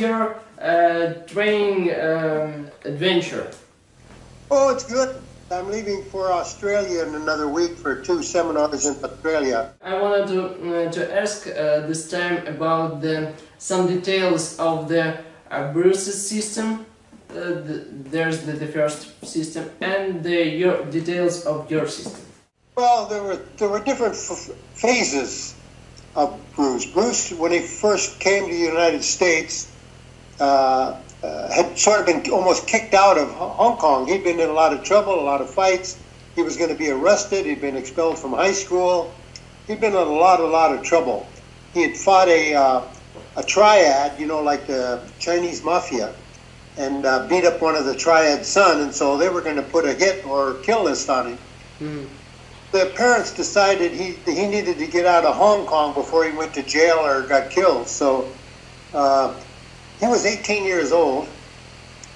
James. How is your uh, training um, adventure? Oh, it's good. I'm leaving for Australia in another week for two seminars in Australia. I wanted to, uh, to ask uh, this time about the, some details of the uh, Bruce's system. Uh, the, there's the, the first system and the your details of your system. Well, there were there were different phases of Bruce. Bruce, when he first came to the United States, uh, uh, had sort of been almost kicked out of Hong Kong. He'd been in a lot of trouble, a lot of fights. He was going to be arrested. He'd been expelled from high school. He'd been in a lot, a lot of trouble. He had fought a uh, a triad, you know, like the Chinese mafia, and uh, beat up one of the triad's son. And so they were going to put a hit or kill list on him. Mm. The parents decided he he needed to get out of Hong Kong before he went to jail or got killed. So. Uh, he was 18 years old,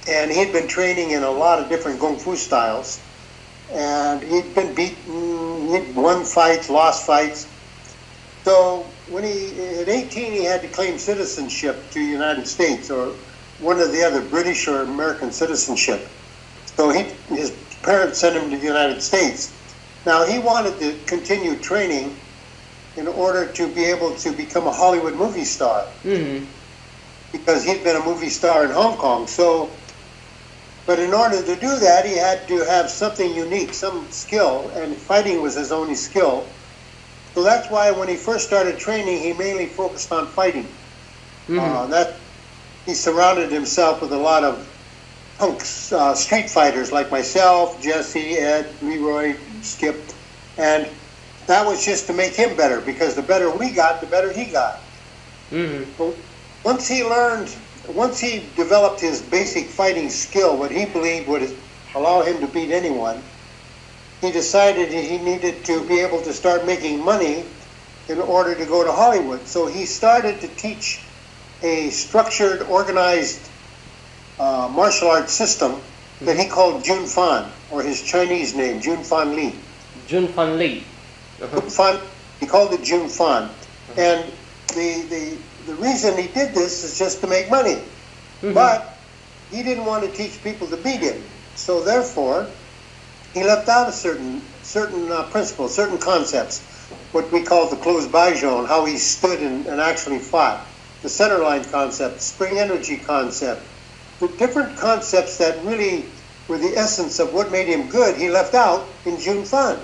and he'd been training in a lot of different kung fu styles. And he'd been beaten, he'd won fights, lost fights. So when he, at 18, he had to claim citizenship to the United States or one of the other British or American citizenship. So he, his parents sent him to the United States. Now he wanted to continue training in order to be able to become a Hollywood movie star. Mm-hmm because he'd been a movie star in Hong Kong. So, but in order to do that, he had to have something unique, some skill, and fighting was his only skill. So that's why when he first started training, he mainly focused on fighting. Mm-hmm. Uh, that he surrounded himself with a lot of punks, uh, street fighters like myself, Jesse, Ed, Leroy, Skip, and that was just to make him better because the better we got, the better he got. Mm-hmm once he learned, once he developed his basic fighting skill, what he believed would allow him to beat anyone, he decided he needed to be able to start making money in order to go to Hollywood. So he started to teach a structured, organized uh, martial arts system that he called Jun Fan, or his Chinese name, Jun Fan Li. Jun Fan Li. Uh-huh. Fan, he called it Jun Fan. Uh-huh. And the, the the reason he did this is just to make money. Mm-hmm. But he didn't want to teach people to beat him. So therefore, he left out a certain certain uh, principles, certain concepts, what we call the closed zone, how he stood and, and actually fought, the center line concept, spring energy concept, the different concepts that really were the essence of what made him good, he left out in Jun Fan,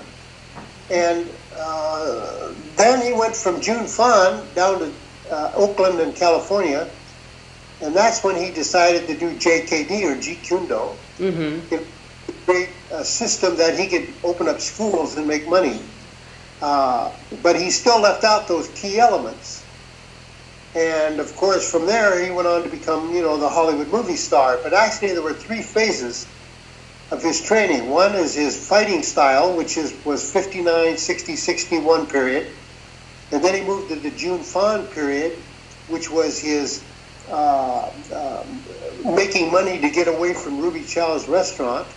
And uh, then he went from Jun Fan down to uh, Oakland and California, and that's when he decided to do JKD or Jeet Kune Do, mm-hmm. create a system that he could open up schools and make money. Uh, but he still left out those key elements. And of course, from there, he went on to become, you know, the Hollywood movie star. But actually, there were three phases of his training. One is his fighting style, which is was 59, 60, 61 period. And then he moved to the Jun Fan period, which was his uh, uh, making money to get away from Ruby Chow's restaurant.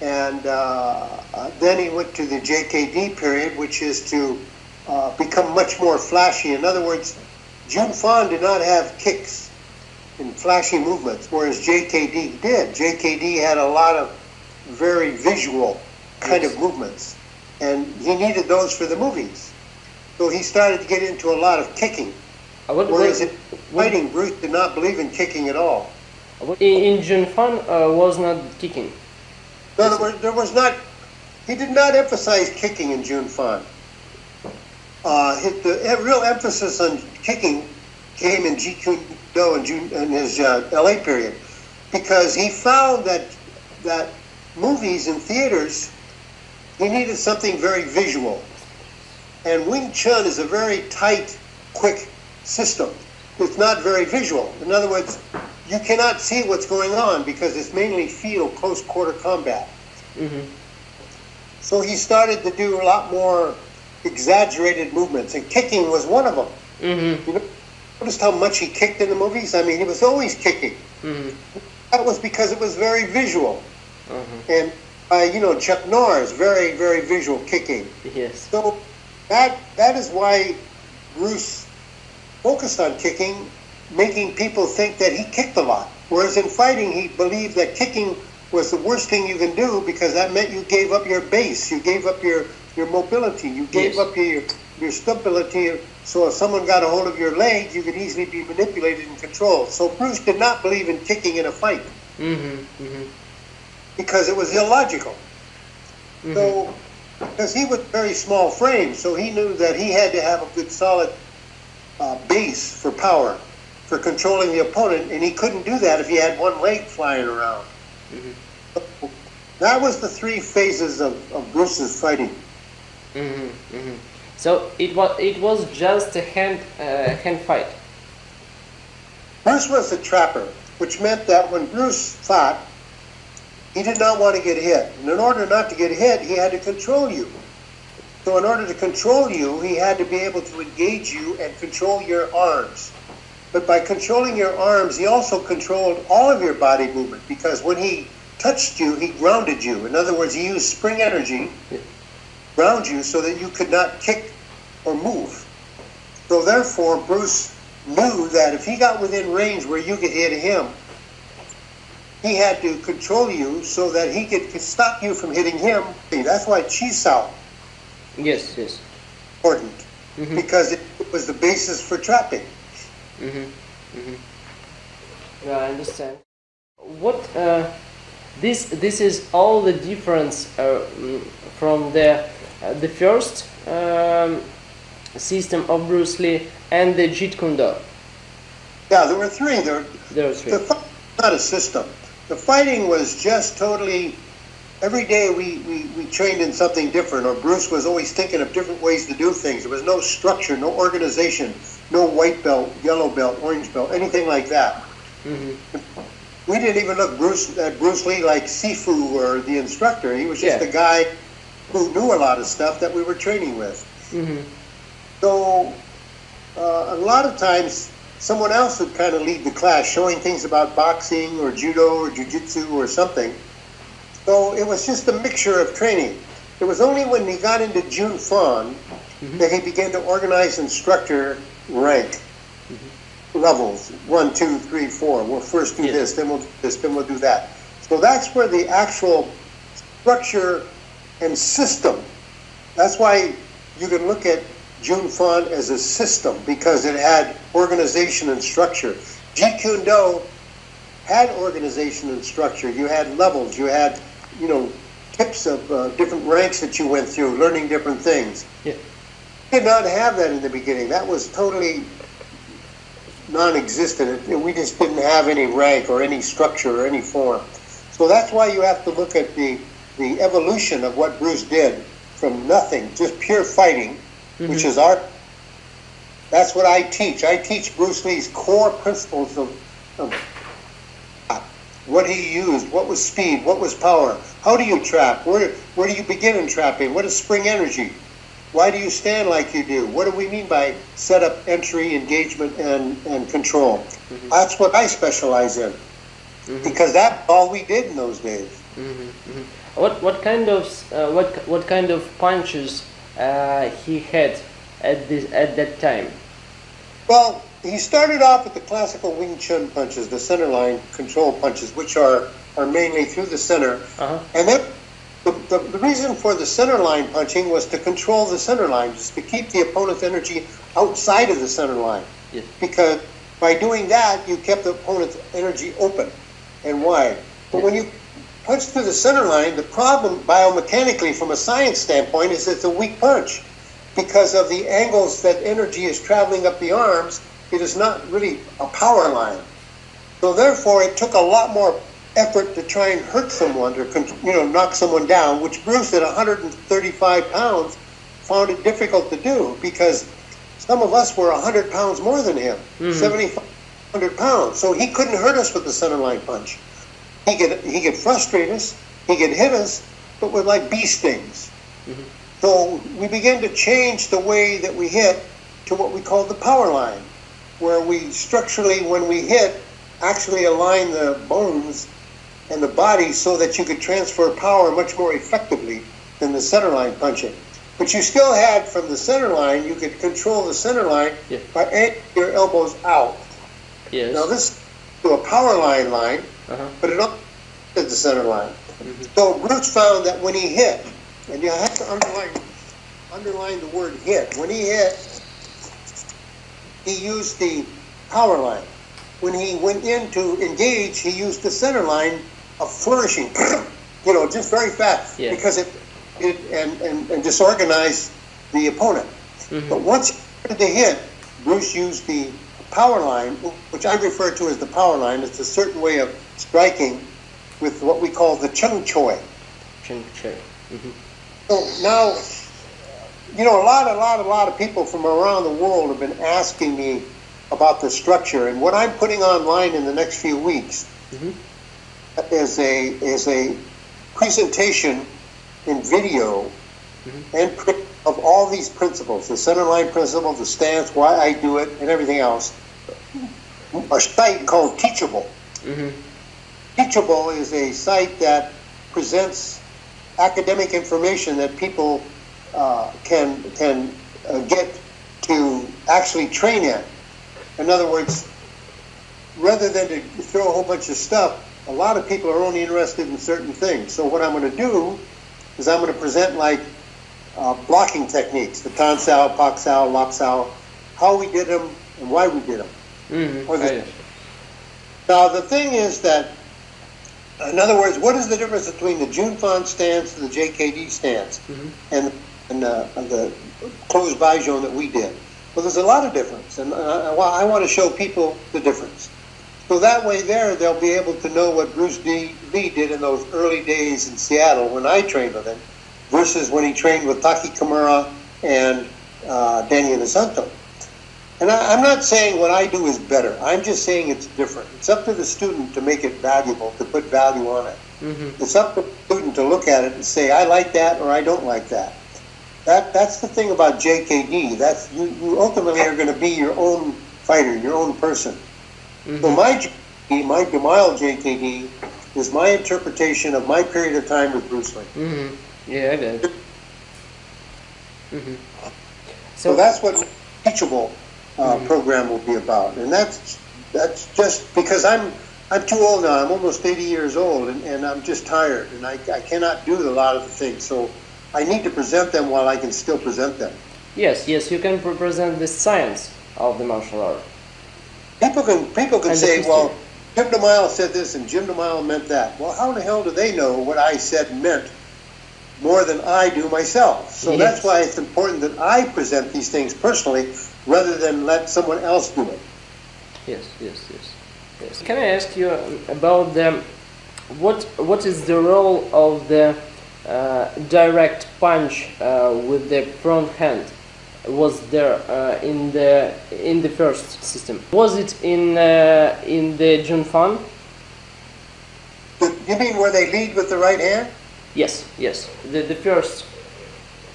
And uh, uh then he went to the JKD period, which is to uh, become much more flashy. In other words, Jun Fan did not have kicks and flashy movements, whereas JKD did. JKD had a lot of very visual kind yes. of movements, and he needed those for the movies. So he started to get into a lot of kicking. What, Whereas in fighting, Bruce did not believe in kicking at all. Uh, in, in Jun Fan uh, was not kicking. No, there was, there was not. He did not emphasize kicking in Jun Fan. Uh, his, the real emphasis on kicking came in Jeet Kune Do in, June, in his uh, LA period, because he found that that movies and theaters he needed something very visual. And Wing Chun is a very tight, quick system. It's not very visual. In other words, you cannot see what's going on because it's mainly field, close quarter combat. Mm-hmm. So he started to do a lot more exaggerated movements, and kicking was one of them. Mm-hmm. You know, noticed how much he kicked in the movies? I mean, he was always kicking. Mm-hmm. That was because it was very visual. Uh-huh. And, uh, you know, Chuck Norris, very, very visual kicking. Yes. So that that is why Bruce focused on kicking, making people think that he kicked a lot. Whereas in fighting, he believed that kicking was the worst thing you can do because that meant you gave up your base, you gave up your, your mobility, you gave Yes. up your, your stability. So if someone got a hold of your leg, you could easily be manipulated and controlled. So Bruce did not believe in kicking in a fight Mm-hmm. Mm-hmm. because it was illogical. Mm-hmm. So, because he was very small frame, so he knew that he had to have a good solid uh, base for power, for controlling the opponent, and he couldn't do that if he had one leg flying around. Mhm. That was the three phases of, of Bruce's fighting. Mm-hmm. Mm-hmm. So it was it was just a hand uh, hand fight. Bruce was a trapper, which meant that when Bruce fought, he did not want to get hit. And in order not to get hit, he had to control you. So in order to control you, he had to be able to engage you and control your arms. But by controlling your arms, he also controlled all of your body movement because when he touched you, he grounded you. In other words, he used spring energy, ground you so that you could not kick or move. So therefore, Bruce knew that if he got within range where you could hit him, he had to control you so that he could, could stop you from hitting him. That's why Chi Sao Yes. Yes. important Mm-hmm. because it was the basis for trapping. Mm-hmm. Mm-hmm. Yeah, I understand. What uh, this this is all the difference uh, mm, from the uh, the first um, system of Bruce Lee and the Jeet Kune Do. Yeah, there were three. There, There are three. the fight not a system. The fighting was just totally. Every day we, we, we trained in something different, or Bruce was always thinking of different ways to do things. There was no structure, no organization, no white belt, yellow belt, orange belt, anything like that. Mm-hmm. We didn't even look Bruce at Bruce Lee like Sifu or the instructor. He was just Yeah. a guy who knew a lot of stuff that we were training with. Mm-hmm. So uh, a lot of times someone else would kind of lead the class, showing things about boxing or judo or jujitsu or something. So it was just a mixture of training. It was only when he got into Jun Fan mm-hmm. that he began to organize and structure rank levels one, two, three, four. We'll first do Yes. this, then we'll do this, then we'll do that. So that's where the actual structure and system. That's why you can look at Jun Fan as a system because it had organization and structure. Jeet Kune Do had organization and structure. You had levels. You had, you know, tips of uh, different ranks that you went through, learning different things. Yeah. Did not have that in the beginning. That was totally non-existent. It- We just didn't have any rank or any structure or any form. So that's why you have to look at the the evolution of what Bruce did from nothing, just pure fighting, which is art. That's what I teach. I teach Bruce Lee's core principles of, of what he used, what was speed, what was power, how do you trap, where, where do you begin in trapping, what is spring energy, why do you stand like you do, what do we mean by setup, entry, engagement, and, and control. That's what I specialize in, because that's all we did in those days. Mm-hmm. What what kind of uh, what what kind of punches uh, he had at this at that time? Well, he started off with the classical Wing Chun punches, the center line control punches, which are, are mainly through the center. Uh-huh. And then the, the, the reason for the center line punching was to control the center line, just to keep the opponent's energy outside of the center line. Yes. Because by doing that, you kept the opponent's energy open and wide. But when you punch through the center line, the problem biomechanically, from a science standpoint, is it's a weak punch. Because of the angles that energy is traveling up the arms, it is not really a power line. So therefore, it took a lot more effort to try and hurt someone or you know knock someone down, which Bruce at 135 pounds found it difficult to do because some of us were 100 pounds more than him, mm-hmm. 7,500 pounds. So he couldn't hurt us with the center line punch. He could he could frustrate us, he could hit us, but with like bee stings. Mm-hmm. So we began to change the way that we hit to what we call the power line, where we structurally, when we hit, actually align the bones and the body so that you could transfer power much more effectively than the center line punching. But you still had from the center line, you could control the center line Yeah. by your elbows out. Yes. Now this to a power line line, Uh-huh. but it also did the center line. So Bruce found that when he hit, and you have to underline underline the word hit. When he hit, he used the power line. When he went in to engage, he used the center line of flourishing. you know, just very fast Yeah. because it it and, and, and disorganized the opponent. But once he started to hit, Bruce used the power line, which I refer to as the power line. It's a certain way of striking with what we call the chung choi. Ching ching. Mm-hmm. So now, you know, a lot, a lot, a lot of people from around the world have been asking me about the structure, and what I'm putting online in the next few weeks mm-hmm. is a is a presentation in video and of all these principles: the center line principle, the stance, why I do it, and everything else. A site called Teachable. Teachable is a site that presents academic information that people uh, can can uh, get to actually train in. In other words, rather than to throw a whole bunch of stuff, a lot of people are only interested in certain things. So what I'm going to do is I'm going to present like uh, blocking techniques, the Tan Sao, Pak Sao, Lap Sao, how we did them and why we did them. Mm-hmm. The- Now the thing is that, in other words, what is the difference between the Jun Fan stance and the JKD stance, and and uh, and the closed Bajon that we did? Well, there's a lot of difference, and uh, I, I want to show people the difference. So that way, there they'll be able to know what Bruce D. Lee did in those early days in Seattle when I trained with him, versus when he trained with Taky Kimura and uh, Danny. And I, I'm not saying what I do is better. I'm just saying it's different. It's up to the student to make it valuable, to put value on it. It's up to the student to look at it and say, I like that or I don't like that. That that's the thing about JKD. That's you, you ultimately are going to be your own fighter, your own person. So my JKD, my Gamal JKD, is my interpretation of my period of time with Bruce Lee. Mm-hmm. Yeah, I it. Mm-hmm. So So, that's what teachable uh, program will be about, and that's that's just because I'm I'm too old now. I'm almost 80 years old, and, and I'm just tired, and I, I cannot do a lot of the things. So I need to present them while I can still present them. yes, yes, you can present the science of the martial art. People can people can And say, well, Jim DeMile said this and Jim DeMile meant that. Well, how in the hell do they know what I said meant more than I do myself? So Yes. that's why it's important that I present these things personally rather than let someone else do it. Yes, yes, yes. Yes. Can I ask you um, about the what what is the role of the uh, direct punch uh, with the front hand? Was there uh, in the in the first system? Was it in uh, in the Jun Fan? You mean where they lead with the right hand? Yes, yes. The the first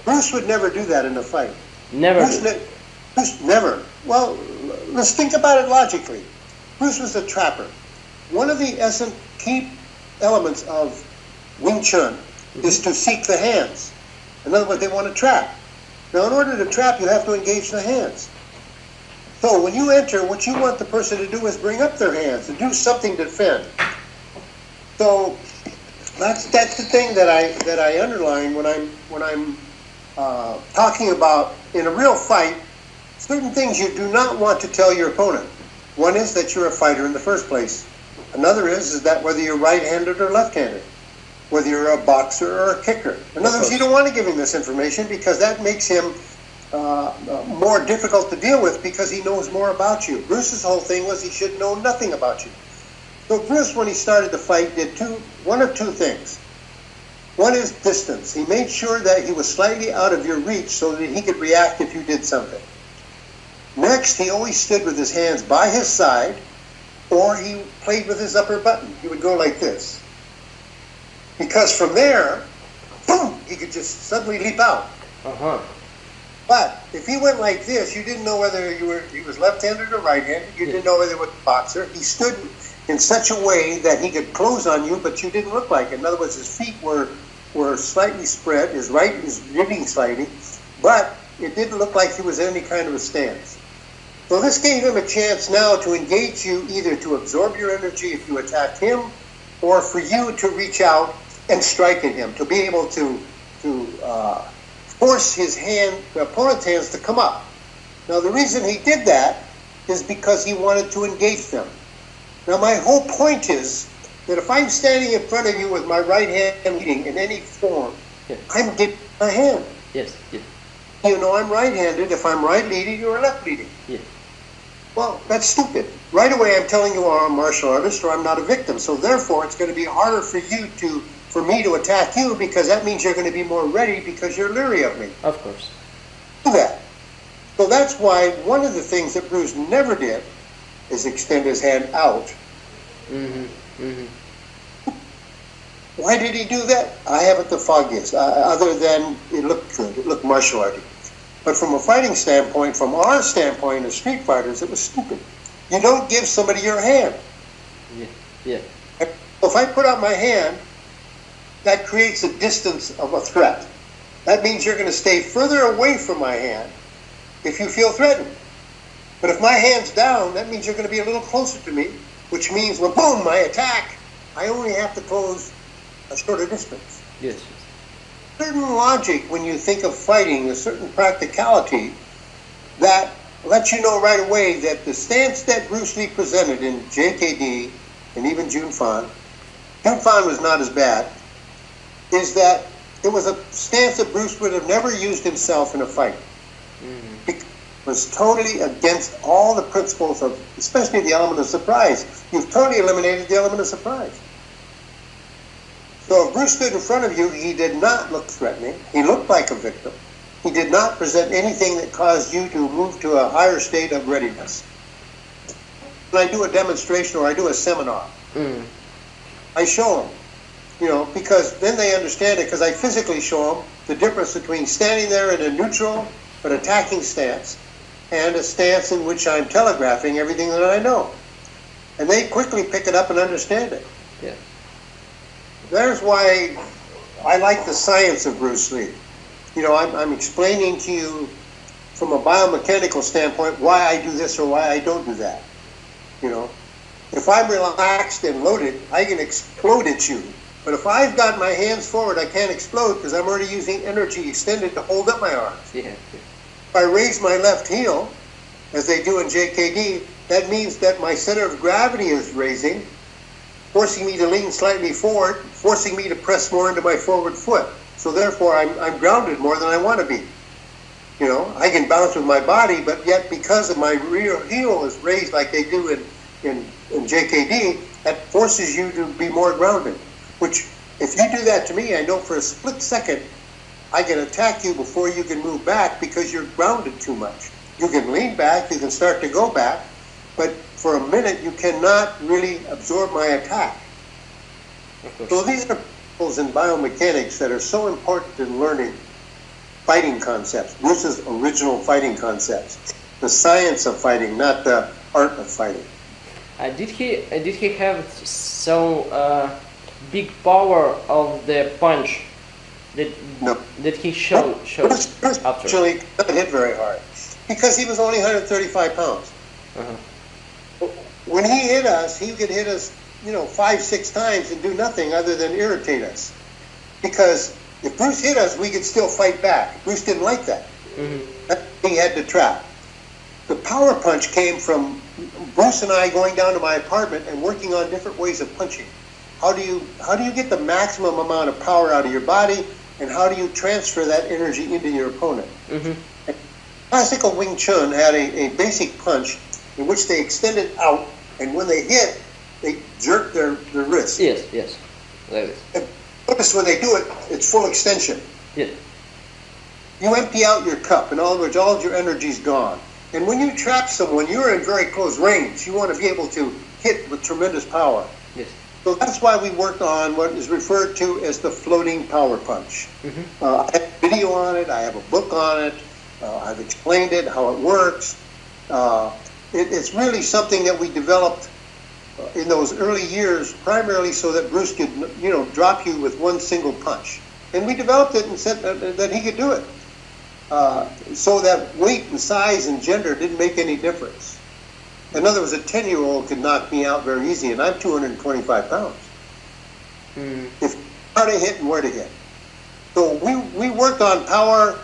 Bruce would never do that in a fight. never. Bruce, ne- Bruce never. Well, let's think about it logically. Bruce was a trapper. One of the essence key elements of Wing Chun is mm-hmm. to seek the hands. In other words, they want to trap. Now, in order to trap, you have to engage the hands. So when you enter, what you want the person to do is bring up their hands and do something to defend. So that's that's the thing that I that I underline when I'm when I'm uh, talking about in a real fight certain things you do not want to tell your opponent. One is that you're a fighter in the first place. Another is, is that whether you're right-handed or left-handed, whether you're a boxer or a kicker. In other words, you don't want to give him this information because that makes him uh, more difficult to deal with because he knows more about you. Bruce's whole thing was he should know nothing about you. So Bruce, when he started the fight, did two, one of two things. One is distance. He made sure that he was slightly out of your reach so that he could react if you did something. Next, he always stood with his hands by his side, or he played with his upper button. He would go like this. Because from there, boom, he could just suddenly leap out. Uh huh. But if he went like this, you didn't know whether you were he was left-handed or right-handed. You didn't know whether he was a boxer. He stood in such a way that he could close on you, but you didn't look like it. In other words, his feet were were slightly spread. His right is leaning slightly, but it didn't look like he was in any kind of a stance. So this gave him a chance now to engage you, either to absorb your energy if you attack him, or for you to reach out and strike at him, to be able to to uh, force his hand, the opponent's hands, to come up. Now the reason he did that is because he wanted to engage them. Now my whole point is that if I'm standing in front of you with my right hand leading in any form, Yeah. I'm dipping my hand. Yes, yes, You know I'm right-handed if I'm right leading, you're left leading. yes. Well, that's stupid. Right away, I'm telling you I'm a martial artist or I'm not a victim. So therefore, it's going to be harder for you to, for me to attack you because that means you're going to be more ready because you're leery of me. Of course. Do that. So that's why one of the things that Bruce never did is extend his hand out. Mm-hmm. Mm-hmm. Why did he do that? I haven't the foggiest, uh, other than it looked good. It looked martial arty. But from a fighting standpoint, from our standpoint as street fighters, it was stupid. You don't give somebody your hand. Yeah, yeah. If I put out my hand, that creates a distance of a threat. That means you're going to stay further away from my hand if you feel threatened. But if my hand's down, that means you're going to be a little closer to me, which means when boom, I attack, I only have to close a shorter distance. Yes. Certain logic when you think of fighting, a certain practicality that lets you know right away that the stance that Bruce Lee presented in JKD and even Jun Fan, Jun Fan was not as bad, is that it was a stance that Bruce would have never used himself in a fight. Mm-hmm. Was totally against all the principles of, especially the element of surprise. You've totally eliminated the element of surprise. So if Bruce stood in front of you, he did not look threatening. He looked like a victim. He did not present anything that caused you to move to a higher state of readiness. When I do a demonstration or I do a seminar, Mm. I show them, you know, because then they understand it. Because I physically show them the difference between standing there in a neutral but attacking stance and a stance in which I'm telegraphing everything that I know, and they quickly pick it up and understand it. Yeah. There's why I like the science of Bruce Lee. You know, I'm, I'm explaining to you from a biomechanical standpoint why I do this or why I don't do that. You know, if I'm relaxed and loaded, I can explode at you. But if I've got my hands forward, I can't explode because I'm already using energy extended to hold up my arms. Yeah. I raise my left heel, as they do in JKD, that means that my center of gravity is raising, forcing me to lean slightly forward, forcing me to press more into my forward foot. So therefore, I'm, I'm grounded more than I want to be. You know, I can bounce with my body, but yet because of my rear heel is raised like they do in, in, in JKD, that forces you to be more grounded. Which, if you do that to me, I know for a split second, I can attack you before you can move back because you're grounded too much. You can lean back, you can start to go back, but for a minute you cannot really absorb my attack. So these are principles in biomechanics that are so important in learning fighting concepts. Is original fighting concepts. The science of fighting, not the art of fighting. Uh, did he uh, did he have so uh, big power of the punch that No. that he showed showed Bruce, Bruce after? actually not hit very hard because he was only 135 pounds. Uh-huh. When he hit us, he could hit us, you know, five, six times and do nothing other than irritate us. Because if Bruce hit us, we could still fight back. Bruce didn't like that. Mhm. That he had to trap. The power punch came from Bruce and I going down to my apartment and working on different ways of punching. How do you how do you get the maximum amount of power out of your body, and how do you transfer that energy into your opponent? Mhm. Classical Wing Chun had a, a basic punch in which they extended out, and when they hit, they jerk their, their wrist. Yes, yes, like this. Notice when they do it, it's full extension. Yes. You empty out your cup. In other words, all of your energy's gone. And when you trap someone, you're in very close range. You want to be able to hit with tremendous power. So that's why we worked on what is referred to as the floating power punch. Mhm. Uh, I have a video on it. I have a book on it. Uh, I've explained it, how it works. Uh, it, it's really something that we developed uh, in those early years, primarily so that Bruce could, you know, drop you with one single punch. And we developed it and said that, that he could do it. Uh, so that weight and size and gender didn't make any difference. In other words, a 10 year old could knock me out very easy, and I'm 225 pounds. Mm. If how to hit and where to hit. So we, we worked on power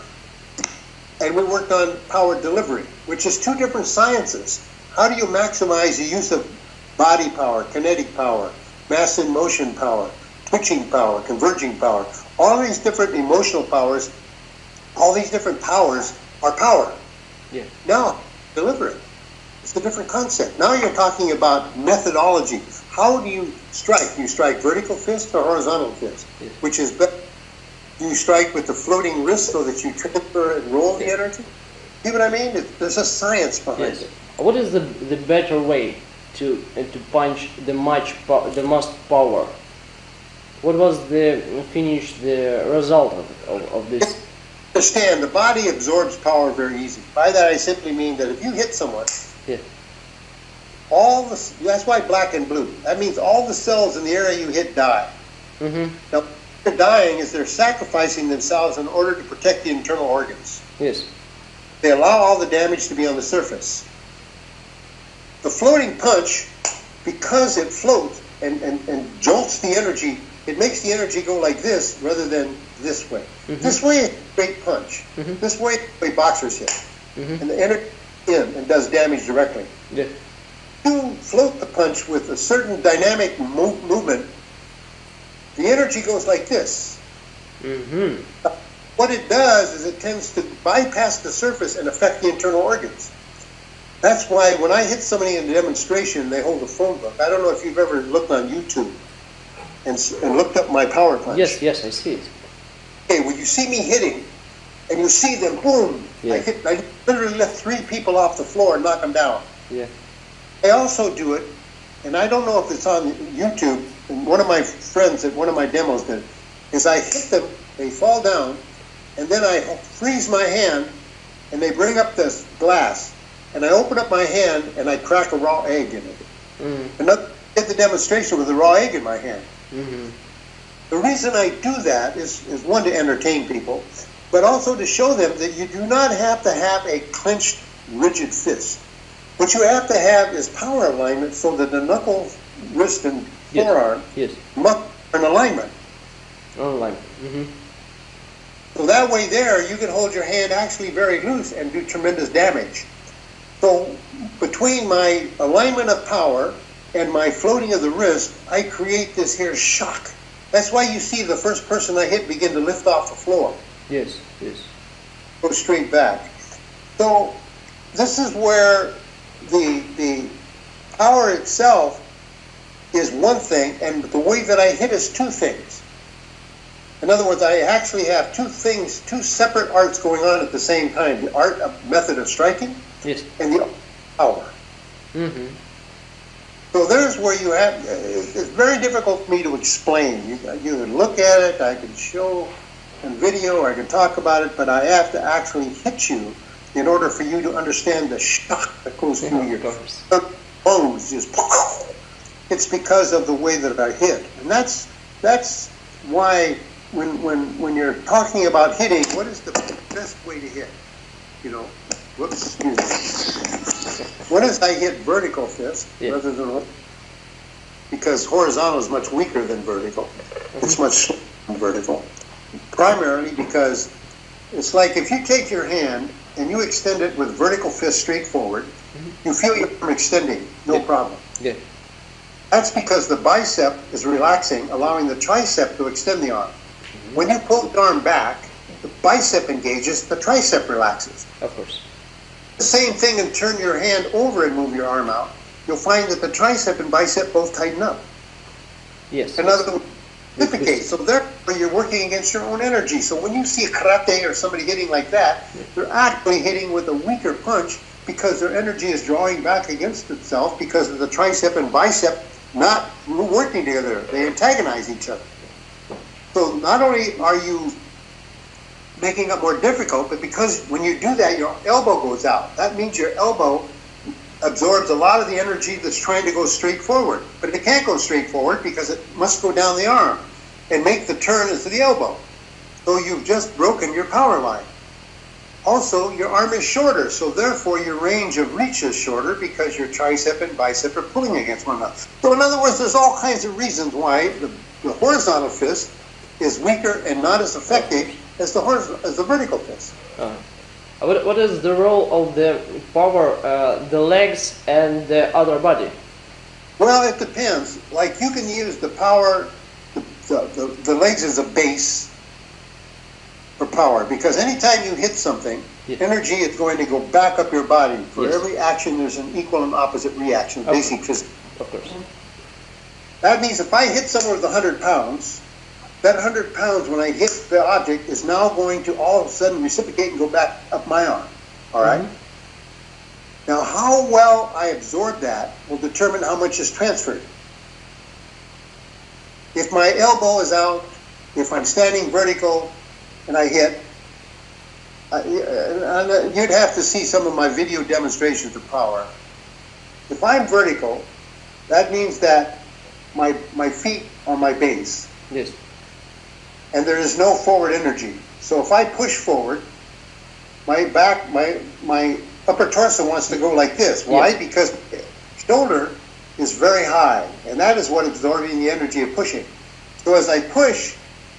and we worked on power delivery, which is two different sciences. How do you maximize the use of body power, kinetic power, mass in motion power, twitching power, converging power? All these different emotional powers, all these different powers are power. Yeah. Now, deliver it. It's a different concept. Now you're talking about methodology. How do you strike? Do you strike vertical fist or horizontal fist? Which is better? Do you strike with the floating wrist so that you transfer and roll the energy? See what I mean? It, there's a science behind Yes. it. What is the the better way to uh, to punch the much po- the most power? What was the finish the result of, of, of this? Understand, the body absorbs power very easy. By that I simply mean that if you hit someone, Yeah. all the that's why black and blue. That means all the cells in the area you hit die. Mm-hmm. Now, they're dying is they're sacrificing themselves in order to protect the internal organs. Yes. They allow all the damage to be on the surface. The floating punch, because it floats and, and, and jolts the energy, it makes the energy go like this rather than this way. Mhm. This way, it's a straight punch. Mhm. This way, way boxers hit. Mhm. And the energy in and does damage directly. Yeah. You float the punch with a certain dynamic mo- movement, the energy goes like this. Mm-hmm. What it does is it tends to bypass the surface and affect the internal organs. That's why when I hit somebody in a demonstration, they hold a phone book. I don't know if you've ever looked on YouTube and, and looked up my power punch. Yes. Yes. I see it. Okay, when you see me hitting, and you see them, boom, Yeah. I hit. I literally lift three people off the floor and knock them down. Yeah. I also do it, and I don't know if it's on YouTube. And one of my friends at one of my demos did, is I hit them, they fall down, and then I freeze my hand, and they bring up this glass, and I open up my hand and I crack a raw egg in it. Mm. Another did the demonstration with a raw egg in my hand. Mm-hmm. The reason I do that is, is one to entertain people, but also to show them that you do not have to have a clenched, rigid fist. What you have to have is power alignment so that the knuckle, wrist, and Yes. forearm Yes. must are in alignment. Online. Mm-hmm. So that way there, you can hold your hand actually very loose and do tremendous damage. So between my alignment of power and my floating of the wrist, I create this here shock. That's why you see the first person I hit begin to lift off the floor. Yes. Yes. go straight back. So this is where the the power itself is one thing, and the way that I hit is two things. In other words, I actually have two things, two separate arts going on at the same time: the art of method of striking Yes. and the power. Mm-hmm. So there's where you have. It's it's very difficult for me to explain. You, you can look at it, I can show in video, I can talk about it, but I have to actually hit you in order for you to understand the shock that goes through your bones. Just it's because of the way that I hit, and that's that's why when when when you're talking about hitting, what is the best way to hit? You know, whoops, excuse me. What if I hit vertical fist Yeah. rather than because horizontal is much weaker than vertical. It's much than vertical. Primarily because it's like if you take your hand and you extend it with vertical fist straight forward, mm-hmm. you feel your arm extending, no Yeah. problem. Yeah. That's because the bicep is relaxing, allowing the tricep to extend the arm. Mm-hmm. When you pull the arm back, the bicep engages, the tricep relaxes. Of course. The same thing and turn your hand over and move your arm out. You'll find that the tricep and bicep both tighten up. Yes. In other words, reciprocate. So therefore, you're working against your own energy. So when you see a karate or somebody hitting like that, they're actually hitting with a weaker punch because their energy is drawing back against itself because of the tricep and bicep not working together. They antagonize each other. So not only are you making it more difficult, but because when you do that, your elbow goes out. That means your elbow absorbs a lot of the energy that's trying to go straight forward. But it can't go straight forward because it must go down the arm and make the turn into the elbow. so you've just broken your power line. Also, your arm is shorter, so therefore your range of reach is shorter because your tricep and bicep are pulling against one another. So, in other words, there's all kinds of reasons why the, the horizontal fist is weaker and not as effective as the horizontal, as the vertical fist. Uh, what, what is the role of the power, uh, the legs and the other body? Well, it depends. Like you can use the power, the, the, the legs as a base for power because anytime you hit something, Yeah. energy is going to go back up your body. For Yes. every action, there's an equal and opposite reaction, Okay. basic physics. Of course. That means if I hit someone with 100 pounds, that 100 pounds, when I hit the object, is now going to all of a sudden reciprocate and go back up my arm. All right? Now, how well I absorb that will determine how much is transferred. If my elbow is out, if I'm standing vertical and I hit, I, uh, you'd have to see some of my video demonstrations of power. If I'm vertical, that means that my, my feet are my base Yes. And there is no forward energy. So if I push forward, my back, my my upper torso wants to go like this. Why? Yes. Because shoulder is very high, and that is what absorbing the energy of pushing. So as I push,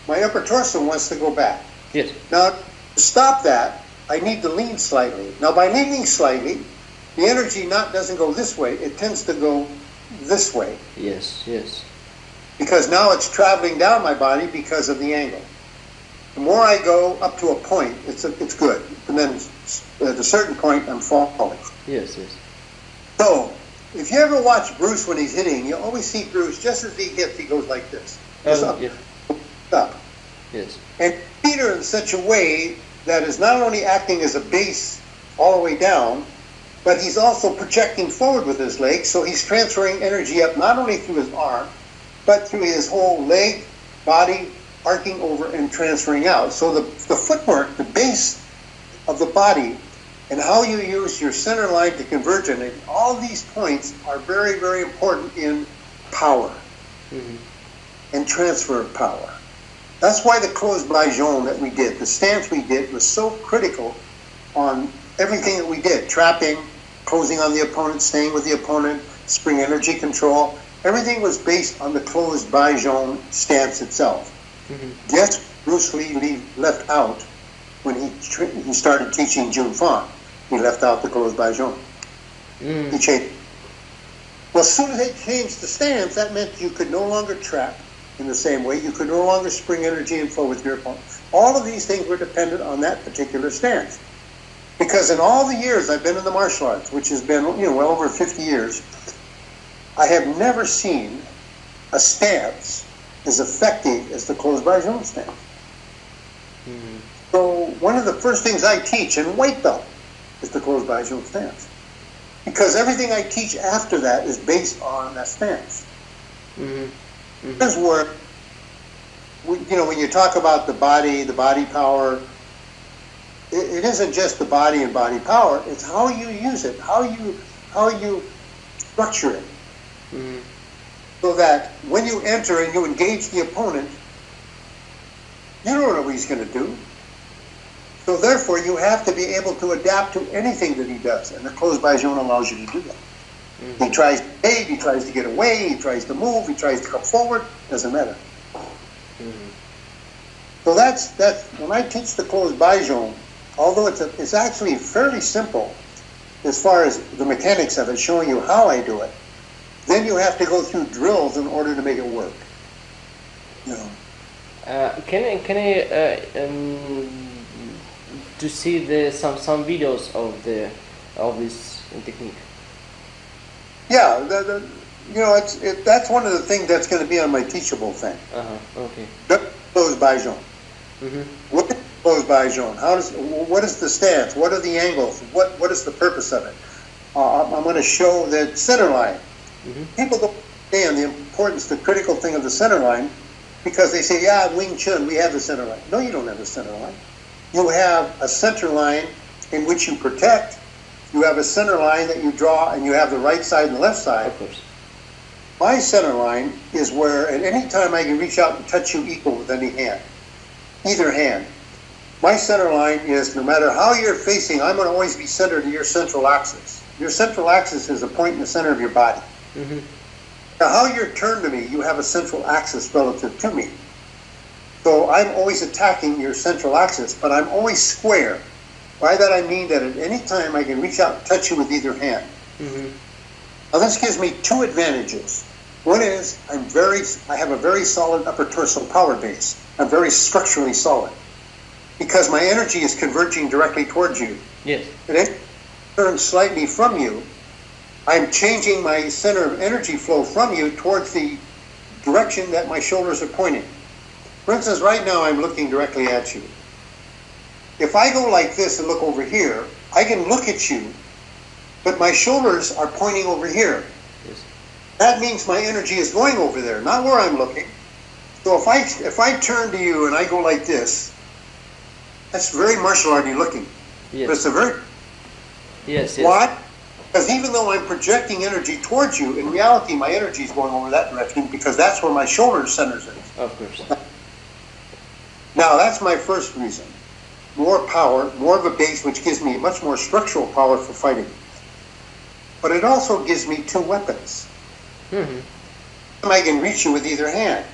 my upper torso wants to go back. Yes. Now, to stop that, I need to lean slightly. Now, by leaning slightly, the energy not doesn't go this way; it tends to go this way Yes. Yes. Because now it's traveling down my body because of the angle. The more I go up to a point, it's a, it's good, and then at a certain point, I'm falling. Yes. Yes. So, if you ever watch Bruce when he's hitting, you always see Bruce just as he hits, he goes like this, Uh, up, yes. up, Yes. and Peter in such a way that is not only acting as a base all the way down, but he's also projecting forward with his legs, so he's transferring energy up not only through his arm, but through his whole leg, body, arcing over and transferring out. So the, the footwork, the base of the body, and how you use your center line to converge on it, all these points are very, very important in power Mhm. and transfer of power. That's why the closed jaune that we did, the stance we did, was so critical on everything that we did trapping, closing on the opponent, staying with the opponent, spring energy control. Everything was based on the closed jaune stance itself. Mhm. Guess Bruce Lee le- left out when he, tr- he started teaching Jun Fan. He left out the closed. He Mm. changed. Well, as soon as they changed the stance, that meant you could no longer trap in the same way. You could no longer spring energy and flow with your opponent. All of these things were dependent on that particular stance. Because in all the years I've been in the martial arts, which has been you know well over 50 years, I have never seen a stance as effective as the closed jaune stance. Mhm. So one of the first things I teach in white belt is the closed jaune stance. Because everything I teach after that is based on that stance. Mhm. Mhm. Here's where, we- you know, when you talk about the body, the body power, it, it isn't just the body and body power. It's how you use it, how you how you structure it, Mhm. so that when you enter and you engage the opponent, you don't know what he's going to do. So therefore, you have to be able to adapt to anything that he does, and the closed jaune allows you to do that. He tries to evade, he tries to get away, he tries to move, he tries to come forward, doesn't matter. Mhm. So that's that's when I teach the closed jaune, although it's a, it's actually fairly simple as far as the mechanics of it, showing you how I do it. Then you have to go through drills in order to make it work. You know. Uh, can I can I uh, um, to see the some some videos of the of this technique? Yeah, the, the, you know, it's it, that's one of the things that's going to be on my teachable thing. Uh huh. Okay. Jaune. Mhm. What is closed jaune? How does what is the stance? What are the angles? What what is the purpose of it? Uh, I'm, I'm going to show the center line. Mhm. People don't understand the importance, the critical thing of the center line, because they say, "Yeah, Wing Chun we have the center line." No, you don't have the center line. You have a center line in which you protect. You have a center line that you draw, and you have the right side and the left side. Of course. My center line is where at any time I can reach out and touch you equal with any hand. either hand. My center line is no matter how you're facing, I'm going to always be centered to your central axis. Your central axis is a point in the center of your body. Mm-hmm. Now, how you're turned to me, you have a central axis relative to me. So I'm always attacking your central axis, but I'm always square. By that I mean that at any time I can reach out and touch you with either hand. Mm-hmm. Now this gives me two advantages. One is I'm very, I have a very solid upper torso power base. I'm very structurally solid because my energy is converging directly towards you. Yes. And it turns slightly from you. I'm changing my center of energy flow from you towards the direction that my shoulders are pointing. For instance, right now I'm looking directly at you. If I go like this and look over here, I can look at you, but my shoulders are pointing over here. Yes. That means my energy is going over there, not where I'm looking. So if I if I turn to you and I go like this, that's very martial arty looking. But it's a very Yes. Yes. why? Because even though I'm projecting energy towards you, in reality my energy is going over that direction because that's where my shoulder centers is. Of course. Now that's my first reason. More power, more of a base, which gives me much more structural power for fighting. But it also gives me two weapons. Mm-hmm. I can reach you with either hand.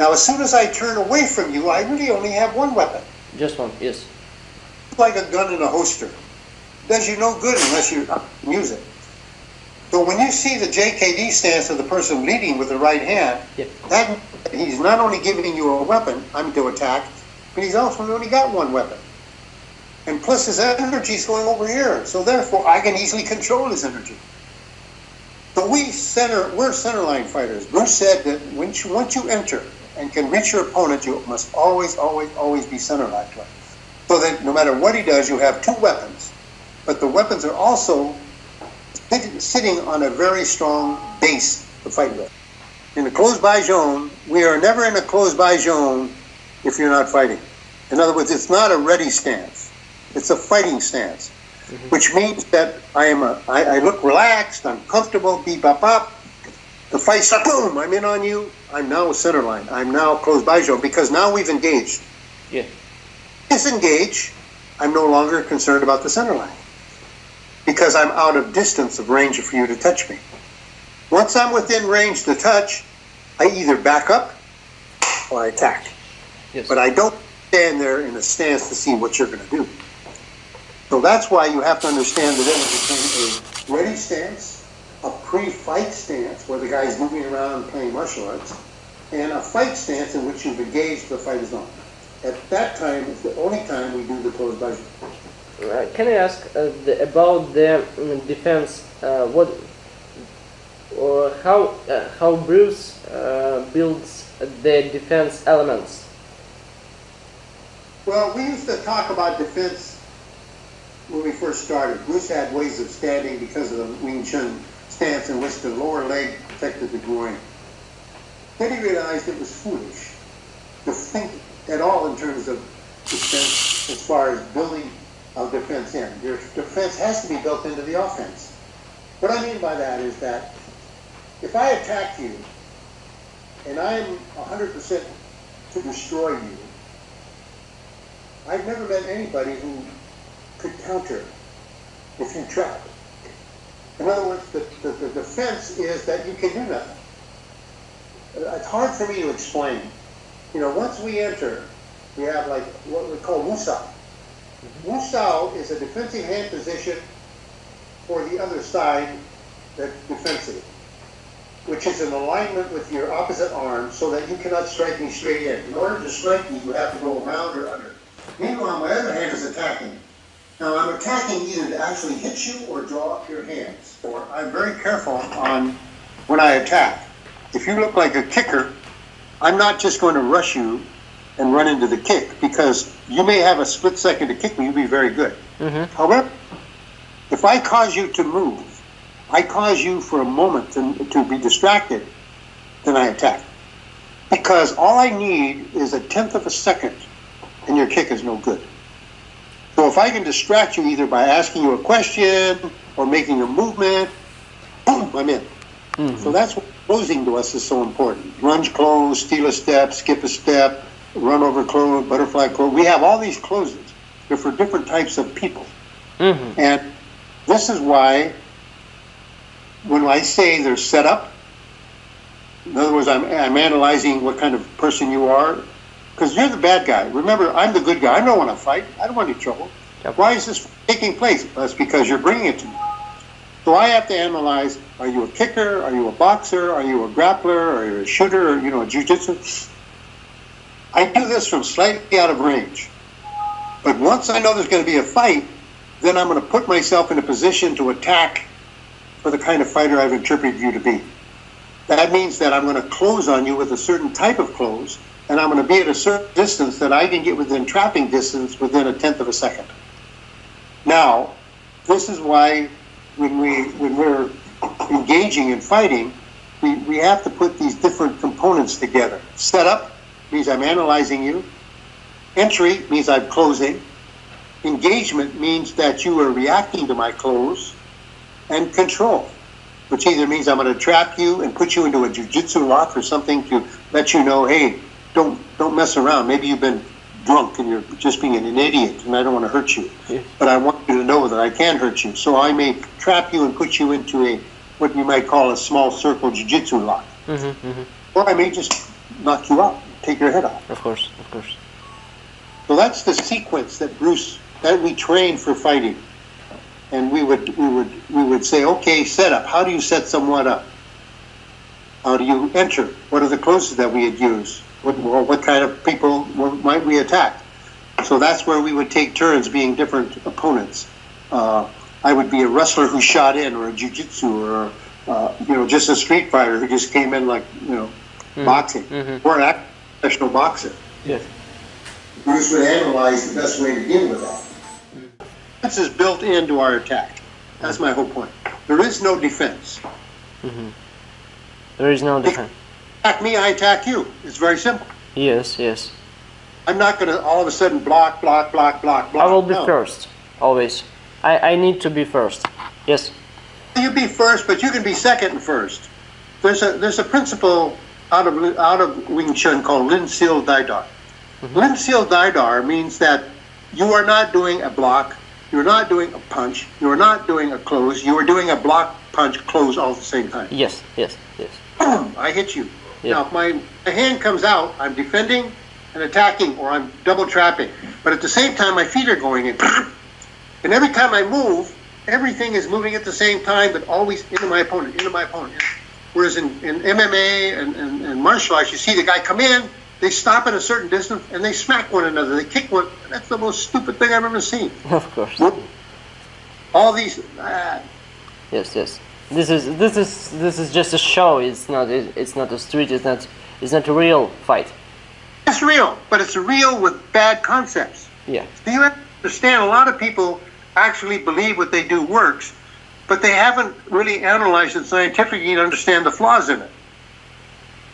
Now, as soon as I turn away from you, I really only have one weapon. Just one. Yes. Like a gun in a holster. Does you no good unless you use it. So when you see the JKD stance of the person leading with the right hand, Yeah. that he's not only giving you a weapon, I'm to attack, but he's also only got one weapon. And plus his energy is going over here, so therefore I can easily control his energy. So we center, we're centerline fighters. Bruce said that once you, once you enter and can reach your opponent, you must always, always, always be centerline. So that no matter what he does, you have two weapons, but the weapons are also sitting on a very strong base to fight with. In a closed by zone, we are never in a closed by zone if you're not fighting. In other words, it's not a ready stance. It's a fighting stance, mm-hmm. which means that I am a, I, I look relaxed, I'm comfortable, beep, bop, bop. The fight starts, boom, I'm in on you. I'm now a center line. I'm now closed by zone because now we've engaged. Yeah. Disengage, I'm no longer concerned about the center line because I'm out of distance of range for you to touch me. Once I'm within range to touch, I either back up or I attack. Yes. But I don't stand there in a stance to see what you're going to do. So that's why you have to understand the difference between a ready stance, a pre-fight stance where the guy's moving around and playing martial arts, and a fight stance in which you've engaged the fight is on. At that time, it's the only time we do the closed by. Uh, can I ask uh, the, about the mm, defense? Uh, what or how how Bruce builds the defense elements? Well, we used to talk about defense when we first started. Bruce had ways of standing because of the Wing Chun stance in which the lower leg protected the groin. Then he realized it was foolish to think at all in terms of defense as far as building a defense in. Your defense has to be built into the offense. What I mean by that is that if I attack you and I'm 100% to destroy you, I've never met anybody who could counter if you tried. In other words, the, the, the defense is that you can do nothing. It's hard for me to explain. You know, once we enter, we have like what we call Wusao is a defensive hand position for the other side that's defensive, which is in alignment with your opposite arm so that you cannot strike me straight in. In order to strike me, you have to go around or under. Meanwhile, my other hand is attacking. Now, I'm attacking either to actually hit you or draw up your hands. Or I'm very careful on when I attack. If you look like a kicker, I'm not just going to rush you and run into the kick because you may have a split second to kick me, you'll be very good. Mm-hmm. However, if I cause you to move, I cause you for a moment to, to be distracted, then I attack. Because all I need is a tenth of a second, and your kick is no good. So if I can distract you either by asking you a question or making a movement, boom, I'm in. So that's what closing to us is so important. Lunge close, steal a step, skip a step, run over close, butterfly close. We have all these closes. They're for different types of people. Mm-hmm. And this is why when I say they're set up, in other words, I'm, I'm analyzing what kind of person you are, because you're the bad guy. Remember, I'm the good guy. I don't want to fight. I don't want any trouble. Yep. Why is this taking place? That's because you're bringing it to me. So I have to analyze: Are you a kicker? Are you a boxer? Are you a grappler? Are you a shooter? Or, you know, a jujitsu? I do this from slightly out of range. But once I know there's going to be a fight, then I'm going to put myself in a position to attack for the kind of fighter I've interpreted you to be. That means that I'm going to close on you with a certain type of close, and I'm going to be at a certain distance that I can get within trapping distance within a tenth of a second. Now, this is why when we when we're engaging in fighting, we, we have to put these different components together. Setup means I'm analyzing you. Entry means I'm closing. Engagement means that you are reacting to my close. And control, which either means I'm going to trap you and put you into a jujitsu lock or something to let you know, hey, don't don't mess around. Maybe you've been drunk and you're just being an idiot, and I don't want to hurt you. But I want you to know that I can hurt you. So I may trap you and put you into a what you might call a small circle jujitsu lock, Mm-hmm. Mm-hmm. or I may just knock you out, take your head off. Of course, of course. So that's the sequence that Bruce that we train for fighting. And we would we would we would say, okay, set up. How do you set someone up? How do you enter? What are the closes that we would use? What what kind of people might we attack? So that's where we would take turns being different opponents. Uh, I would be a wrestler who shot in, or a jujitsu, or uh, you know, just a street fighter who just came in like you know, boxing, mhm. or an act- professional boxer. Yes. Bruce would analyze the best way to deal with that. Defense is built into our attack. That's my whole point. There is no defense. Mm-hmm. There is no difference. Attack me, I attack you. It's very simple. Yes, yes. I'm not going to all of a sudden block, block, block, block, block. I will be No. first, always. I, I need to be first. Yes. You be first, but you can be second and first. There's a there's a principle out of out of Wing Chun called Lin Sil Die Dar. Lin Sil Die Dar means that you are not doing a block, you're not doing a punch, you are not doing a close, you are doing a block, punch, close all at the same time. Yes, yes, yes. boom, I hit you. Yeah. Now, if my, my hand comes out, I'm defending and attacking, or I'm double trapping. But at the same time, my feet are going in. and every time I move, everything is moving at the same time, but always into my opponent, into my opponent. Whereas in, in MMA and, and, and martial arts, you see the guy come in, they stop at a certain distance, and they smack one another. They kick one. That's the most stupid thing I've ever seen. Of course. All these, uh, Yes, yes. This is this is this is just a show. It's not it, it's not a street. It's not it's not a real fight. it's real, but it's real with bad concepts. Yeah. Do you understand? A lot of people actually believe what they do works, but they haven't really analyzed it scientifically to understand the flaws in it.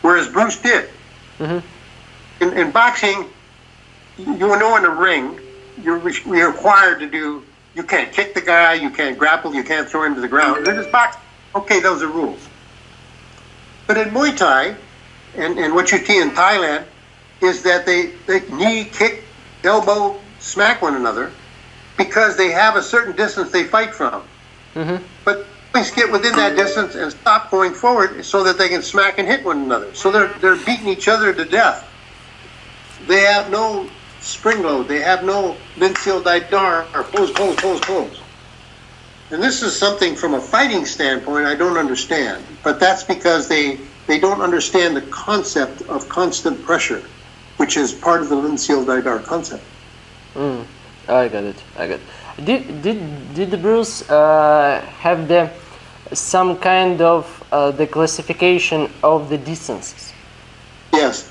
Whereas Bruce did. Mhm. In, in boxing, you know in the ring, you're, you're required to do, you can't kick the guy, you can't grapple, you can't throw him to the ground. They're just boxing. Okay, those are rules. But in Muay Thai, and, and what you see in Thailand, is that they, they knee, kick, elbow, smack one another because they have a certain distance they fight from. Mhm. But always get within that distance and stop going forward so that they can smack and hit one another. So they're, they're beating each other to death. They have no spring load. They have no Lin Sil Die Dar or close, close, close, close. And this is something from a fighting standpoint I don't understand. But that's because they, they don't understand the concept of constant pressure, which is part of the Lin Sil Die Dar concept. Mm. I got it. I got. It. Did did did the Bruce uh, have the some kind of uh, the classification of the distances? Yes.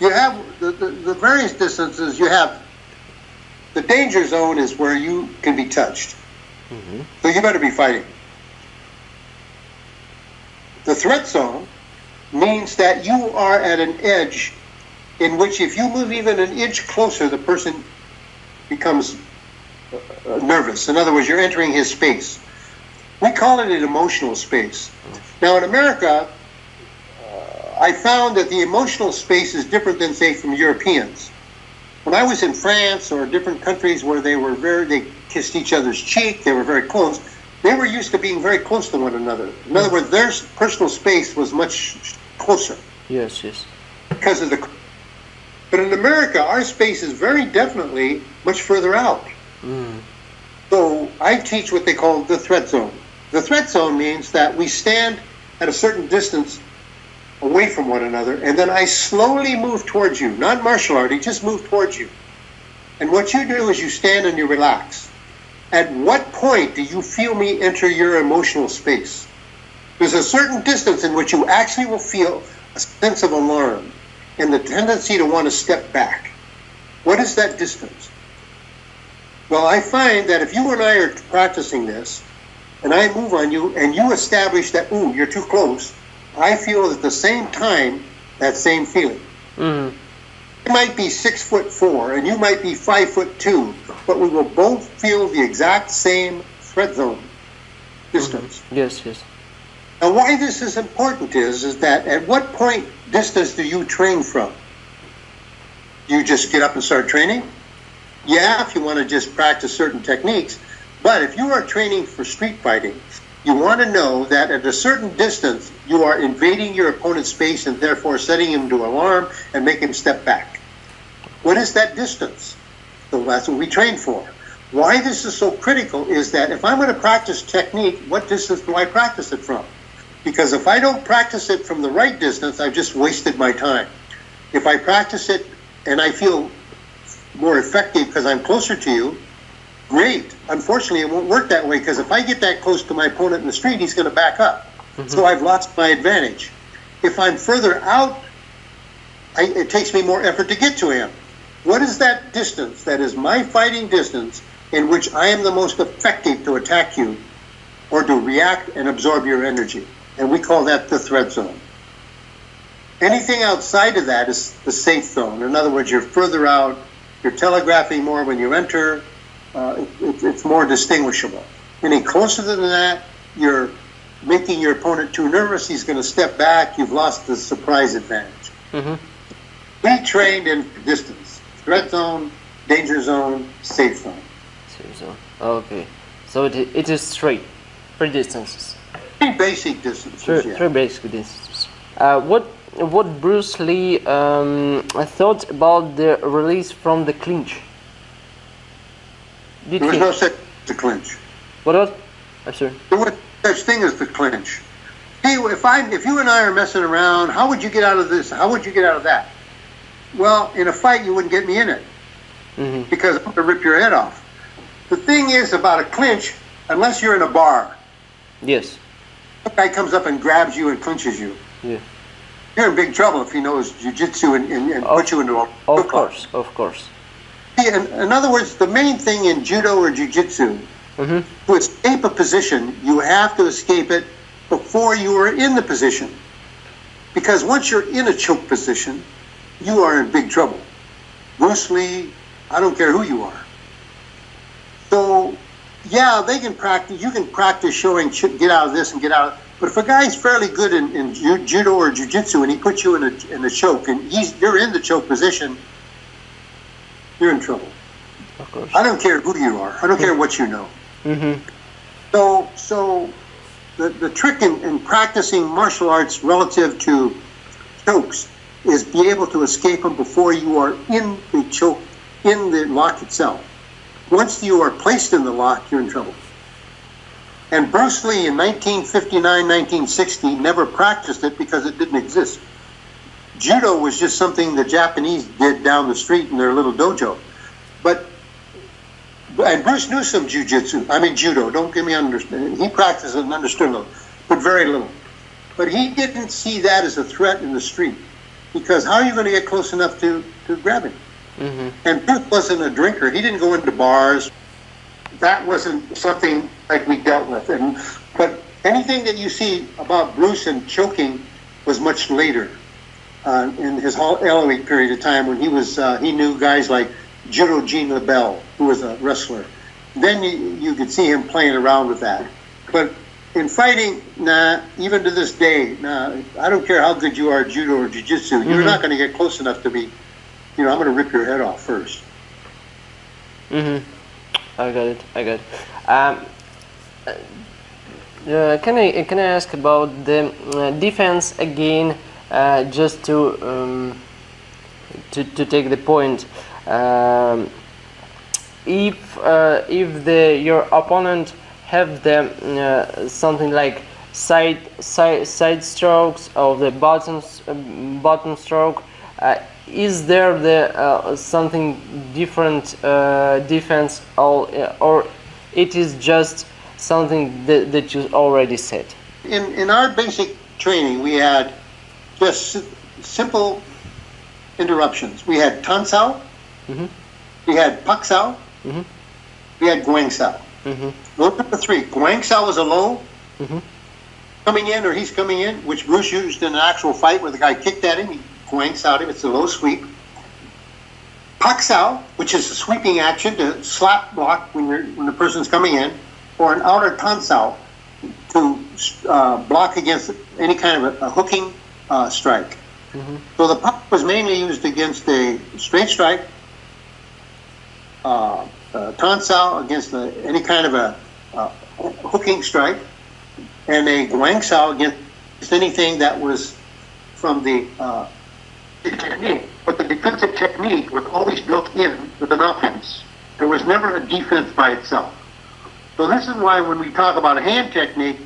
You have the, the, the various distances you have. The danger zone is where you can be touched. So you better be fighting. The threat zone means that you are at an edge in which if you move even an inch closer, the person becomes nervous. In other words, you're entering his space. We call it an emotional space. Now, in America, uh, I found that the emotional space is different than, say, from Europeans. When I was in France or different countries where they were very, they kissed each other's cheek, they were very close, they were used to being very close to one another. In other words, their personal space was much closer. Yes, yes. Because of the. But in America, our space is very definitely much further out. Mm. So I teach what they call the threat zone. The threat zone means that we stand at a certain distance away from one another, and then I slowly move towards you, not martial art, I just move towards you. And what you do is you stand and you relax. At what point do you feel me enter your emotional space? There's a certain distance in which you actually will feel a sense of alarm and the tendency to want to step back. What is that distance? Well, I find that if you and I are practicing this, and I move on you, and you establish that, ooh, you're too close, I feel at the same time that same feeling. Mm. I might be six foot four, and you might be five foot two, but we will both feel the exact same threat zone distance. Mm-hmm. Yes, yes. Now, why this is important is, is that at what point distance do you train from? Do you just get up and start training? Yeah, if you want to just practice certain techniques. But if you are training for street fighting, you want to know that at a certain distance, you are invading your opponent's space and therefore setting him to alarm and make him step back. What is that distance? So that's what we train for. Why this is so critical is that if I'm going to practice technique, what distance do I practice it from? Because if I don't practice it from the right distance, I've just wasted my time. If I practice it and I feel more effective because I'm closer to you, great. Unfortunately, it won't work that way because if I get that close to my opponent in the street, he's going to back up. Mm-hmm. So I've lost my advantage. If I'm further out, I, it takes me more effort to get to him. What is that distance? That is my fighting distance in which I am the most effective to attack you or to react and absorb your energy. And we call that the threat zone. Anything outside of that is the safe zone. In other words, you're further out, you're telegraphing more when you enter, uh, it, it's more distinguishable. Any closer than that, you're making your opponent too nervous. He's going to step back. You've lost the surprise advantage. Mm-hmm. Be trained in distance, threat zone, danger zone, safe zone. Safe zone. Okay. So it, it is three, three distances. Three basic distances. Three, yeah. three basic distances. Uh, what what Bruce Lee um, thought about the release from the clinch? Did there was he? no such clinch. What else? I'm sorry. There was such thing as the clinch. Hey, if I, if you and I are messing around, how would you get out of this? How would you get out of that? Well, in a fight, you wouldn't get me in it mm-hmm. because I'm to rip your head off. The thing is about a clinch, unless you're in a bar. Yes. A guy comes up and grabs you and clinches you. Yeah. You're in big trouble if he knows jujitsu and, and, and puts you into a. Of course, of course. In, in, other words, the main thing in judo or jiu-jitsu, mm-hmm. to escape a position, you have to escape it before you are in the position. Because once you're in a choke position, you are in big trouble. Bruce Lee, I don't care who you are. So, yeah, they can practice. You can practice showing get out of this and get out. Of, but if a guy's fairly good in, in judo or jiu-jitsu and he puts you in a in a choke and he's you're in the choke position, you're in trouble. Of course. I don't care who you are. I don't care what you know. Mm-hmm. So, so the, the trick in, in practicing martial arts relative to chokes is be able to escape them before you are in the choke, in the lock itself. Once you are placed in the lock, you're in trouble. And Bruce Lee in 1959, 1960 never practiced it because it didn't exist judo was just something the Japanese did down the street in their little dojo. But and Bruce knew some jujitsu. I mean judo. Don't get me understand. He practiced and understood little, but very little. But he didn't see that as a threat in the street because how are you going to get close enough to to grab him? Mm-hmm. And Bruce wasn't a drinker. He didn't go into bars. That wasn't something like we dealt with. And but anything that you see about Bruce and choking was much later uh, in his whole early period of time when he was uh, he knew guys like Judo Gene LeBell, who was a wrestler. Then you, you could see him playing around with that. But in fighting, nah, even to this day, nah, I don't care how good you are at judo or jiu-jitsu, you're Mhm. not going to get close enough to me. You know, I'm going to rip your head off first. Mm-hmm. I got it. I got it. Um, uh, can I can I ask about the uh, defense again? Uh, just to um, to to take the point. Um, if uh, if the your opponent have the uh, something like side side side strokes of the bottom um, bottom stroke uh, is there the uh, something different uh, defense all uh, or it is just something that, that you already said In, in our basic training, we had just si- simple interruptions. We had Tansao, Mhm. we had Paksao, Mhm. we had Guangsao. mm-hmm. Are the three. Guangsao was a low Mhm. coming in, or he's coming in, which Bruce used in an actual fight where the guy kicked at him. He Guangsao him. It's a low sweep. Paksao, which is a sweeping action to slap block when, you're, when the person's coming in, or an outer Tansao to uh, block against any kind of a, a hooking uh, strike. Mhm. So the puck was mainly used against a straight strike, uh, uh, Tansao against a, any kind of a, uh hooking strike, and a Guangsao against anything that was from the uh, technique. But the defensive technique was always built in with an offense. There was never a defense by itself. So this is why when we talk about a hand technique,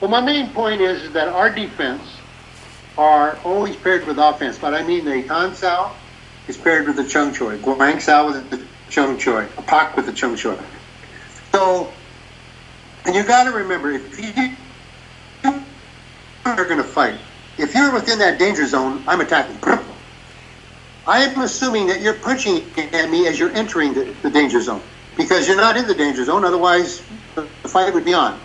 well, my main point is, is that our defense are always paired with offense. But I mean the Tan Sao is paired with the Chung Choi, Guang Sao with the Chung Choi, a Pak with the Chung Choi. So, and you got to remember, if you are going to fight, if you're within that danger zone, I'm attacking. I am assuming that you're punching at me as you're entering the, the danger zone because you're not in the danger zone. Otherwise, the fight would be on.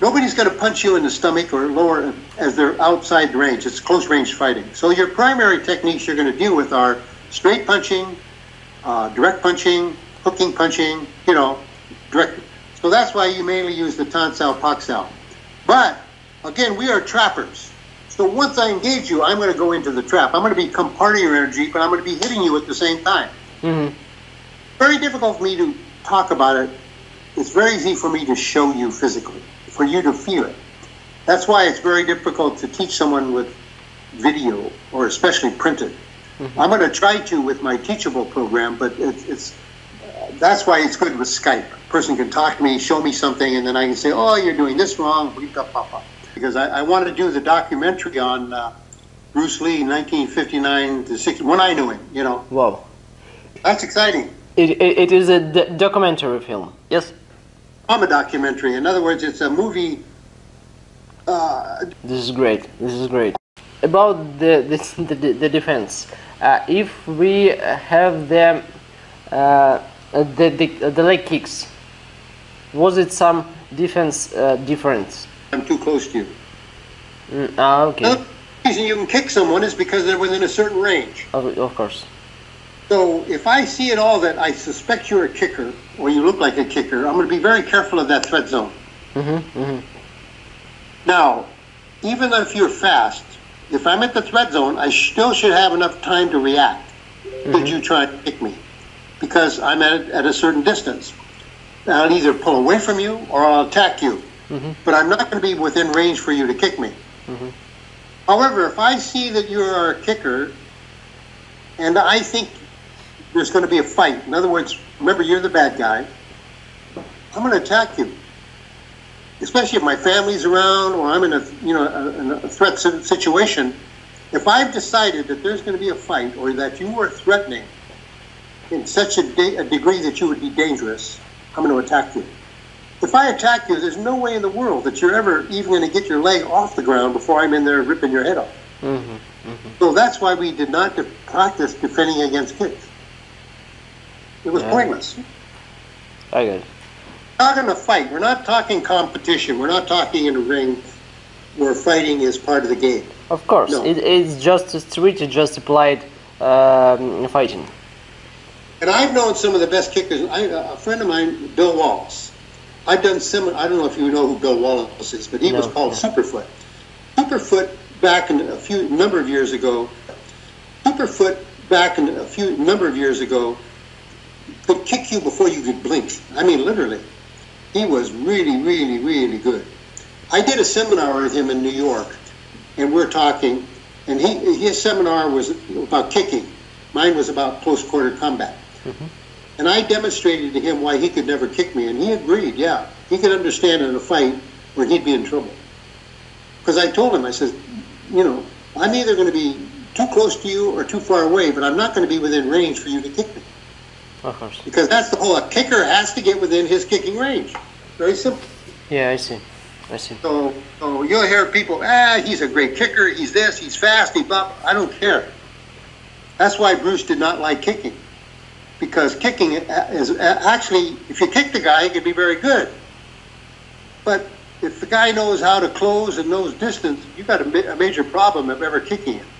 Nobody's going to punch you in the stomach or lower as they're outside range. It's close range fighting. So your primary techniques you're going to deal with are straight punching, uh, direct punching, hooking punching. You know, direct. So that's why you mainly use the Sao Pak But again, we are trappers. So once I engage you, I'm going to go into the trap. I'm going to become part of your energy, but I'm going to be hitting you at the same time. Mm-hmm. Very difficult for me to talk about it. It's very easy for me to show you physically, for you to feel it. That's why it's very difficult to teach someone with video or especially printed. I'm going to try to with my teachable program, but it's, it's that's why it's good with Skype. A person can talk to me, show me something, and then I can say, "Oh, you're doing this wrong." Because I, I want to do the documentary on uh, Bruce Lee, 1959 to 60, when I knew him. You know, wow that's exciting. it, it, it is a d- documentary film yes I'm a documentary. In other words, it's a movie. Uh, This is great. This is great. About the the, the, the defense, uh, if we have the, uh, the the the leg kicks, was it some defense uh, difference? I'm too close to you. Mm, ah, okay. The reason you can kick someone is because they're within a certain range. Of, of course. So if I see at all that I suspect you're a kicker or you look like a kicker, I'm going to be very careful of that threat zone. Mm-hmm, mm-hmm. Now, even if you're fast, if I'm at the threat zone, I still should have enough time to react. Did you try to kick me? Because I'm at, at a certain distance. I'll either pull away from you or I'll attack you. Mhm. But I'm not going to be within range for you to kick me. Mhm. However, if I see that you are a kicker and I think there's going to be a fight, in other words, remember you're the bad guy, I'm going to attack you especially if my family's around or I'm in a you know a, a threat situation, if I've decided that there's going to be a fight or that you are threatening in such a, de- a degree that you would be dangerous, I'm going to attack you. If I attack you, there's no way in the world that you're ever even going to get your leg off the ground before I'm in there ripping your head off. Mm-hmm. So that's why we did not de- practice defending against kicks. It was Yeah. pointless. I it. not in a fight. We're not talking competition. We're not talking in a ring where fighting is part of the game. Of course, No. it, it's just a street, just applied um, fighting. And I've known some of the best kickers. I, a friend of mine, Bill Wallace, I've done similar. I don't know if you know who Bill Wallace is, but he was called. Superfoot. Superfoot back in a few number of years ago. Superfoot back in a few number of years ago could kick you before you could blink. I mean, literally. He was really, really, really good. I did a seminar with him in New York, and we're talking, and he his seminar was about kicking. Mine was about close quarter combat. Mm-hmm. And I demonstrated to him why he could never kick me, and he agreed. Yeah, he could understand in a fight where he'd be in trouble. Because I told him, I said, you know, I'm either going to be too close to you or too far away, but I'm not going to be within range for you to kick me. Of course. Because that's the whole. A kicker has to get within his kicking range. Very simple. Yeah, I see. I see. So, so you'll hear people, ah, he's a great kicker. He's this. He's fast. He blah. I don't care. That's why Bruce did not like kicking, because kicking uh, is uh, actually, if you kick the guy, he can be very good. But if the guy knows how to close and knows distance, you've got a, ma- a major problem of ever kicking him.